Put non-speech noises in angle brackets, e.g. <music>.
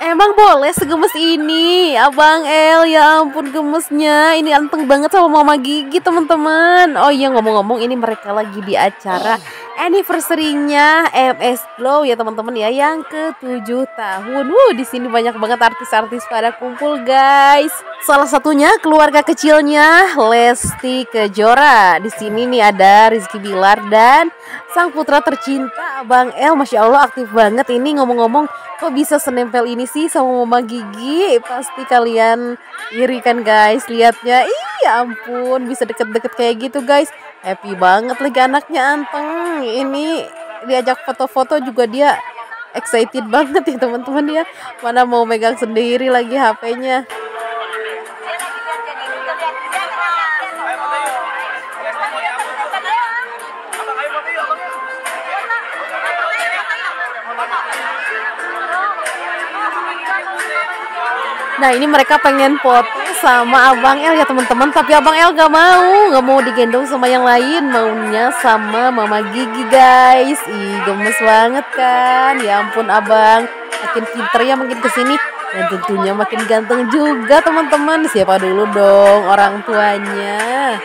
Emang boleh segemes ini, Abang El? Ya ampun gemesnya. Ini anteng banget sama Mama Gigi, teman-teman. Oh iya ngomong-ngomong ini mereka lagi di acara anniversary-nya MS Glow ya teman-teman ya yang ke-7 tahun. Wuh, di sini banyak banget artis-artis pada kumpul, guys. Salah satunya keluarga kecilnya Lesti Kejora. Di sini nih ada Rizky Bilar dan sang putra tercinta Abang El. Masya Allah aktif banget ini ngomong-ngomong. Kok bisa senempel ini sih sama Mama Gigi? Pasti kalian iri kan guys? Liatnya iya ampun bisa deket-deket kayak gitu guys. Happy banget lagi anaknya anteng. Ini diajak foto-foto juga dia excited <laughs> banget ya teman-teman ya. Mana mau megang sendiri lagi HP-nya Nah ini mereka pengen foto sama Abang El ya teman-teman. Tapi Abang El gak mau Gak mau digendong sama yang lain. Maunya sama Mama Gigi guys. Ih gemes banget kan? Ya ampun Abang. Makin pinter ya makin ke sini. Dan tentunya makin ganteng juga teman-teman. Siapa dulu dong orang tuanya